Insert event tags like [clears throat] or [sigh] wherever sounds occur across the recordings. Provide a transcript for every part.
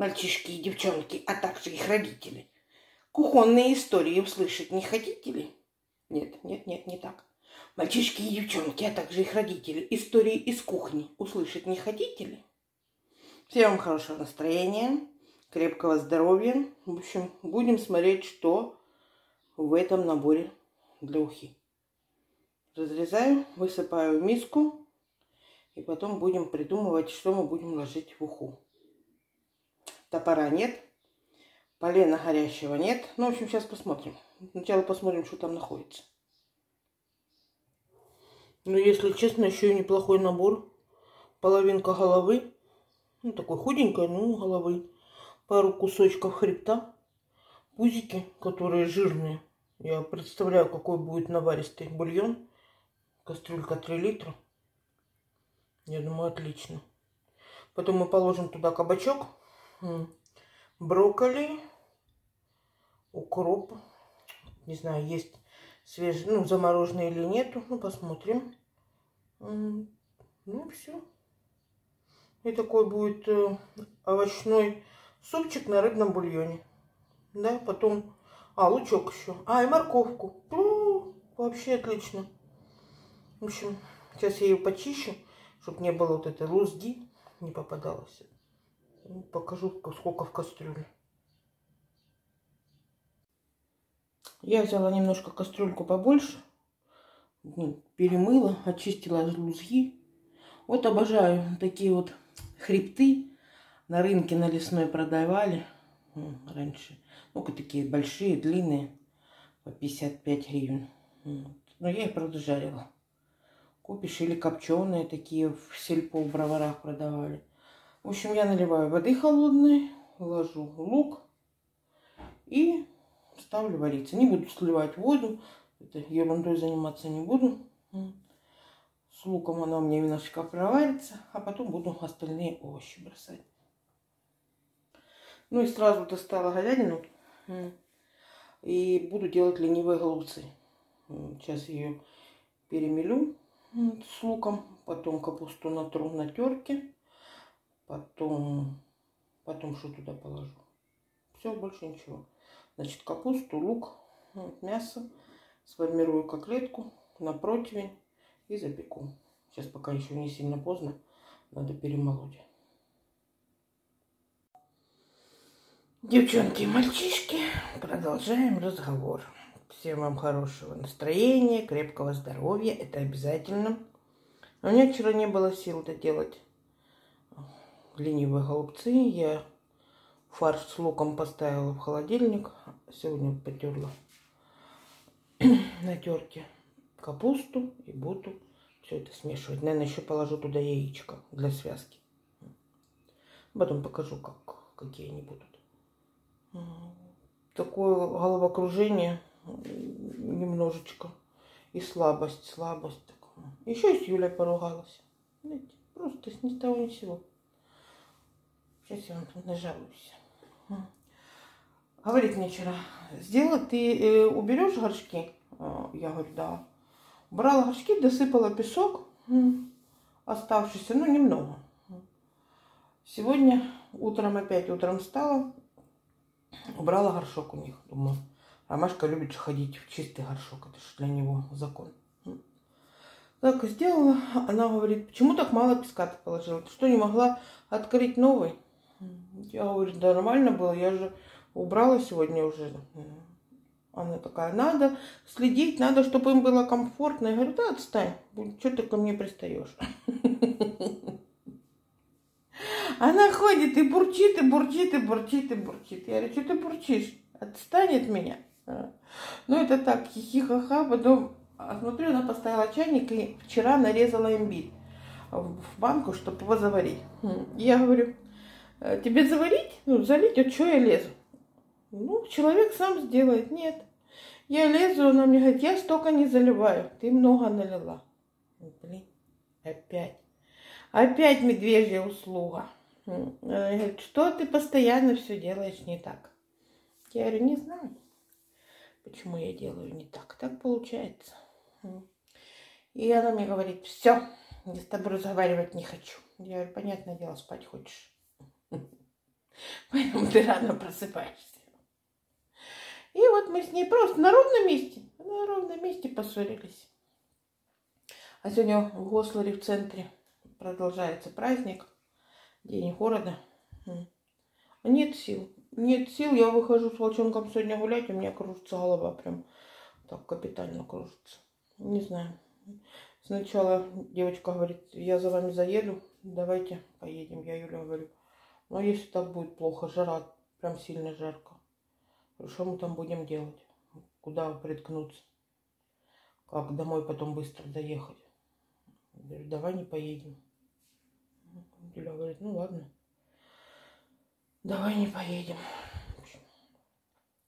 мальчишки и девчонки, а также их родители. Кухонные истории услышать не хотите ли? Нет, нет, нет, не так. Мальчишки и девчонки, а также их родители, истории из кухни услышать не хотите ли? Всем хорошего настроения, крепкого здоровья. В общем, будем смотреть, что в этом наборе для ухи. Разрезаю, высыпаю в миску, и потом будем придумывать, что мы будем ложить в уху. Топора нет, полена горящего нет. Ну, в общем, сейчас посмотрим. Сначала посмотрим, что там находится. Ну, если честно, еще и неплохой набор. Половинка головы. Ну, такой худенькой, ну, головы. Пару кусочков хребта. Пузики, которые жирные. Я представляю, какой будет наваристый бульон. Кастрюлька 3 литра. Я думаю, отлично. Потом мы положим туда кабачок, брокколи, укроп. Не знаю, есть свежий, ну, замороженный или нету. Ну, посмотрим. Ну, все. И такой будет э, овощной супчик на рыбном бульоне. Да, потом а, лучок еще. А, и морковку. Ну, вообще отлично. В общем, сейчас я ее почищу, чтобы не было вот этой лузги, не попадалось. Ну, покажу, сколько в кастрюле. Я взяла немножко кастрюльку побольше. Ну, перемыла, очистила лузги. Вот обожаю такие вот хребты. На рынке на лесной продавали раньше. Ну-ка, такие большие, длинные, по 55 гривен. Но я их, правда, жарила. Купишь или копченые такие в сельпо в броварах продавали. В общем, я наливаю воды холодной, ложу лук и ставлю вариться. Не буду сливать воду, это ерундой заниматься не буду. С луком она у меня немножечко проварится, а потом буду остальные овощи бросать. Ну и сразу достала говядину. И буду делать ленивые голубцы. Сейчас ее перемелю с луком. Потом капусту натру на терке. Потом, потом что туда положу. Все, больше ничего. Значит, капусту, лук, мясо. Сформирую котлетку на противень и запеку. Сейчас пока еще не сильно поздно. Надо перемолоть. Девчонки и мальчишки, продолжаем разговор. Всем вам хорошего настроения, крепкого здоровья, это обязательно. У меня вчера не было сил это делать ленивые голубцы. Я фарш с луком поставила в холодильник. Сегодня потерла [clears throat] на терке капусту и буду все это смешивать. Наверное, еще положу туда яичко для связки. Потом покажу, как, какие они будут такое головокружение немножечко и слабость, слабость. Еще и с Юлей поругалась. Знаете, просто ни с того ни сего. Сейчас я вам тут нажалуюсь. Говорит мне вчера, сделай, ты э, уберешь горшки? А, я говорю, да. Брала горшки, досыпала песок, оставшийся, ну, немного. Сегодня утром опять утром встала, Убрала горшок у них. Думаю, Ромашка любит ходить в чистый горшок. Это же для него закон. Так сделала. Она говорит, почему так мало песка ты положила? Ты что, не могла открыть новый? Я говорю, да нормально было, я же убрала сегодня уже. Она такая, надо следить, надо, чтобы им было комфортно. Я говорю, да, отстань, что ты ко мне пристаешь? [laughs] Она ходит и бурчит, и бурчит, и бурчит, и бурчит. Я говорю, что ты бурчишь? Отстань от меня. Ну, это так, хихихаха. Потом а, смотрю, она поставила чайник и вчера нарезала имбирь в банку, чтобы его заварить. Я говорю, «Э, тебе заварить? Ну, залить, а что я лезу? Ну, человек сам сделает. Нет. Я лезу, она мне говорит, я столько не заливаю. Ты много налила. Блин, опять. Опять медвежья услуга. Говорит, что ты постоянно все делаешь не так? Я говорю, не знаю, почему я делаю не так. Так получается. И она мне говорит, все, я с тобой разговаривать не хочу. Я говорю, понятное дело, спать хочешь. Поэтому ты рано просыпаешься. И вот мы с ней просто на ровном месте, на ровном месте поссорились. А сегодня в Госларе в центре продолжается праздник, день города. Нет сил. Нет сил, я выхожу с волчонком сегодня гулять, у меня кружится голова прям так капитально кружится. Не знаю. Сначала девочка говорит, я за вами заеду, давайте поедем. Я Юля говорю, ну а если так будет плохо, жара, прям сильно жарко. Что мы там будем делать? Куда приткнуться? Как домой потом быстро доехать? говорю, давай не поедем. Юля говорит, ну ладно. Давай не поедем.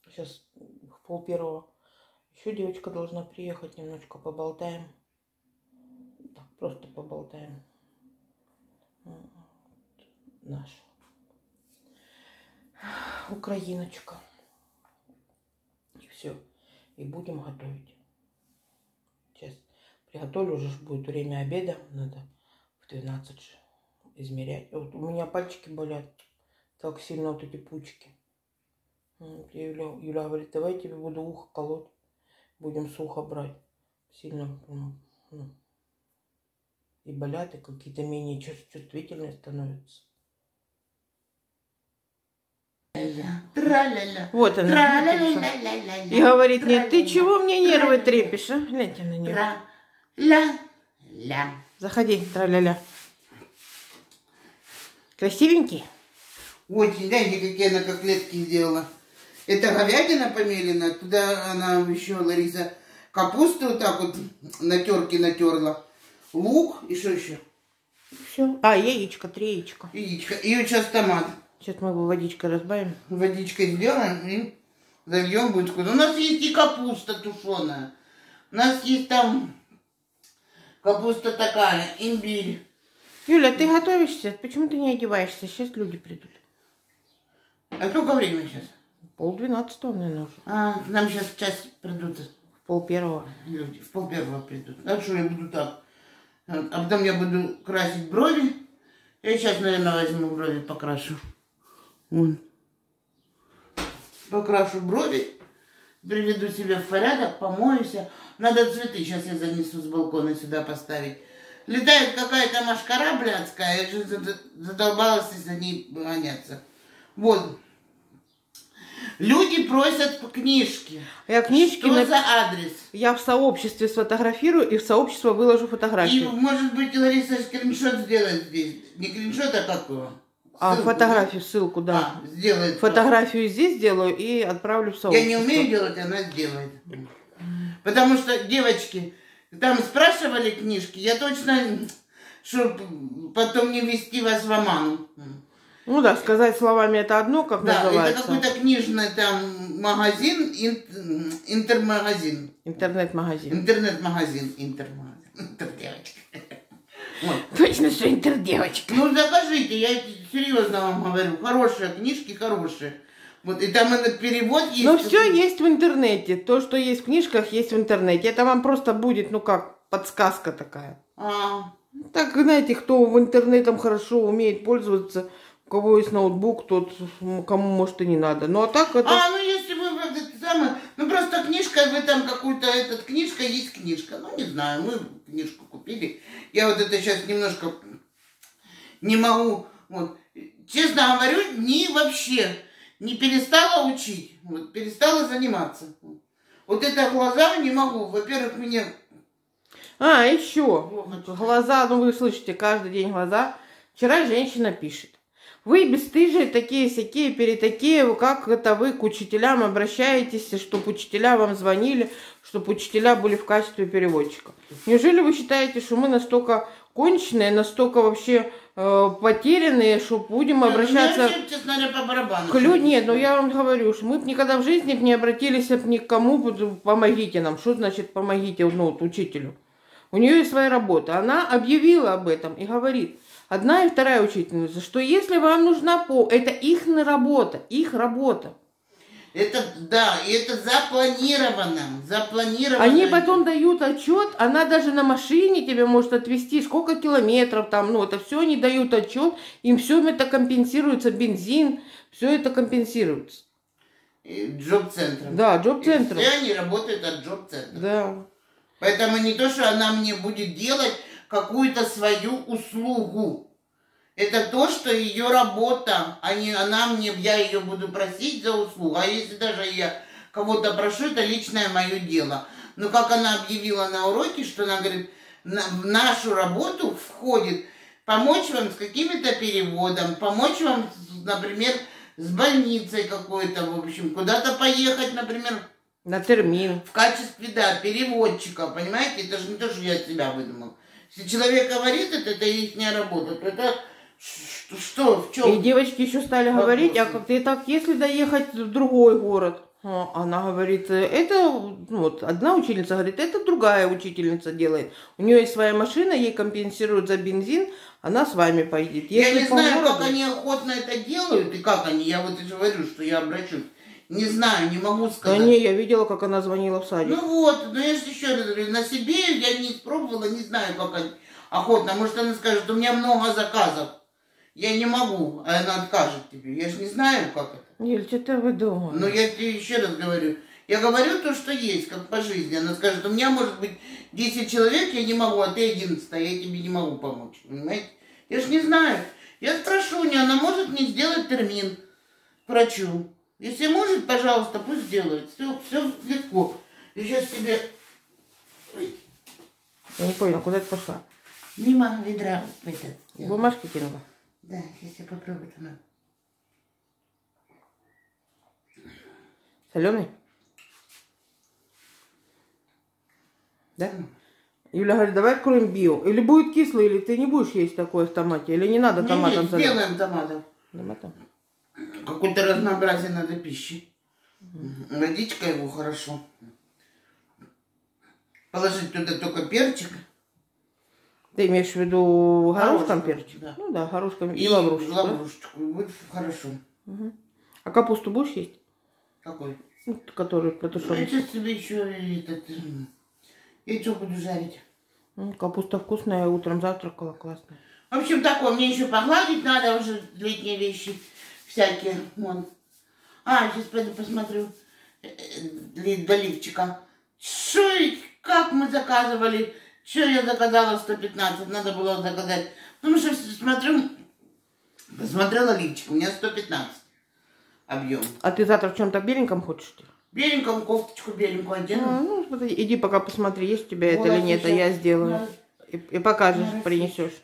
Сейчас в пол первого. Еще девочка должна приехать, немножко поболтаем. Так, просто поболтаем. Наша. Украиночка. И все. И будем готовить. Сейчас приготовлю, уже будет время обеда. Надо в 12 же измерять. Вот у меня пальчики болят. Так сильно вот эти пучки. Юля, Юля говорит, давай я тебе буду ухо колоть. Будем сухо брать. Сильно ну, и болят, и какие-то менее чувствительные становятся. Тра-ля-ля. Вот она. Тра-ля-ля-ля-ля-ля. И говорит, нет, ты чего мне нервы трепишь, а? Гляньте на нее. Тра-ля-ля. Заходи, тра-ля-ля. Красивенький? Очень, знаете, какие она котлетки сделала. Это говядина помелена, туда она еще, Лариса, капусту вот так вот на терке натерла, лук и что еще? Все. А, яичко, три яичка. Яичко. И вот сейчас томат. Сейчас мы его водичкой разбавим. Водичкой сделаем и зальем будет вкусно. У нас есть и капуста тушеная. У нас есть там капуста такая, имбирь. Юля, ты готовишься? Почему ты не одеваешься? Сейчас люди придут. А сколько время сейчас? Пол двенадцатого, наверное, уже. А, нам сейчас час придут В пол первого. люди, в пол первого придут. А что я буду так? А потом я буду красить брови. Я сейчас, наверное, возьму брови, покрашу. Вон. Покрашу брови, приведу себя в порядок, помоюсь. Надо цветы, сейчас я занесу с балкона сюда поставить. Летает какая-то машкара блядская, я же зад- задолбалась за ней гоняться. Вот. Люди просят по книжке. Я книжки Что на- за адрес? Я в сообществе сфотографирую и в сообщество выложу И, фотографию. может быть, Лариса скриншот сделает здесь. Не скриншот, а как его? А, Ссылку, фотографию, ссылку, да. А, сделает. Фотографию здесь сделаю и отправлю в Я сообщество. не умею делать, она сделает. Потому что, девочки, там спрашивали книжки, я точно, чтобы потом не ввести вас в оману. Ну да, сказать словами это одно, как Да, это называется. какой-то книжный там магазин, ин- интермагазин. Интернет-магазин. Интернет-магазин, интермагазин. [laughs] Интердевочка. Вот. Точно, что интердевочка. Ну, закажите, я серьезно вам говорю. Хорошие книжки, хорошие. Вот, и там этот перевод есть. Но все Ну, есть в интернете. То, что есть в книжках, есть в интернете. Это вам просто будет, ну как, подсказка такая. А, Так, знаете, кто в интернетом хорошо умеет пользоваться, у кого есть ноутбук, тот кому может и не надо. Ну а так это... а, ну если вы вот это самое, ну просто книжка, вы там какую-то, этот, книжка есть книжка. Ну, не знаю, мы книжку купили. Я вот это сейчас немножко не могу, вот, честно говорю, не вообще, не перестала учить, вот, перестала заниматься. Вот это глаза не могу. Во-первых, мне А, еще. Плохо. Глаза, ну вы слышите, каждый день глаза. Вчера женщина пишет. Вы бесстыжие такие всякие, перетакие, как это вы к учителям обращаетесь, чтобы учителя вам звонили, чтобы учителя были в качестве переводчика. Неужели вы считаете, что мы настолько конченые, настолько вообще э, потерянные, что будем обращаться... Мне вообще, честно говоря, по барабану. К лю- Нет, ну я вам говорю, что мы б никогда в жизни не обратились б ни к кому, б- помогите нам. Что значит помогите ну, вот учителю? У нее есть своя работа. Она объявила об этом и говорит, одна и вторая учительница, что если вам нужна по... Это их работа, их работа. Это, да, это запланировано, запланировано. Они потом дают отчет, она даже на машине тебе может отвезти, сколько километров там, ну, это все они дают отчет, им все это компенсируется, бензин, все это компенсируется. Джоб-центром. Да, джоб-центром. Все они работают от джоб-центра. Да. Поэтому не то, что она мне будет делать какую-то свою услугу. Это то, что ее работа, а не она мне, я ее буду просить за услугу. А если даже я кого-то прошу, это личное мое дело. Но как она объявила на уроке, что она говорит, в нашу работу входит помочь вам с каким-то переводом, помочь вам, например, с больницей какой-то, в общем, куда-то поехать, например, на термин. В качестве, да, переводчика, понимаете? Это же не то, что я от себя выдумал. Если человек говорит это, это их работа, то это что, что в чем? И девочки еще стали Вопрос. говорить, а как ты так, если доехать в другой город, а, она говорит, это, ну вот, одна учительница говорит, это другая учительница делает. У нее есть своя машина, ей компенсируют за бензин, она с вами поедет. Если я не знаю, городу... как они охотно это делают, и как они, я вот и говорю, что я обращусь. Не знаю, не могу сказать. Да не, я видела, как она звонила в садик. Ну вот, но я же еще раз говорю, на себе я не испробовала, не знаю, как охотно. Может, она скажет, у меня много заказов я не могу, а она откажет тебе. Я же не знаю, как это. Юль, что ты выдумала? Но я тебе еще раз говорю. Я говорю то, что есть, как по жизни. Она скажет, у меня может быть 10 человек, я не могу, а ты 11, а я тебе не могу помочь. Понимаете? Я же не знаю. Я спрошу у нее, она может мне сделать термин к врачу. Если может, пожалуйста, пусть сделает. Все, все легко. Я сейчас тебе... Я не понял, куда ты пошла? Мимо ведра этот. Бумажки кинула. Да, сейчас я попробую там. Соленый? Да? Юля говорит, давай откроем био. Или будет кислый, или ты не будешь есть такое в томате. Или не надо томатом заливать? сделаем томатом. Томатом? Какое-то разнообразие надо пищи. Водичка его хорошо. Положить туда только перчик. Ты имеешь в виду горошком перчик? Да. Ну да, горошком и, и лаврушечку. Лаврушечку, да? будет хорошо. Угу. А капусту будешь есть? Какой? Ну, который протушенный. Я сейчас тебе еще этот, яйцо буду жарить. Капуста вкусная, утром завтракала, классно. В общем, такое, мне еще погладить надо уже летние вещи всякие. Вон. А, сейчас пойду посмотрю э, э, до лифчика. Что как мы заказывали что я заказала 115? Надо было заказать. Потому что смотрю, посмотрела лифчик, у меня 115 объем. А ты завтра в чем-то беленьком хочешь? Беленьком кофточку беленькую одену. А, ну, смотри, иди пока посмотри, есть у тебя вот это или нет, а я сделаю. И, и покажешь, принесешь.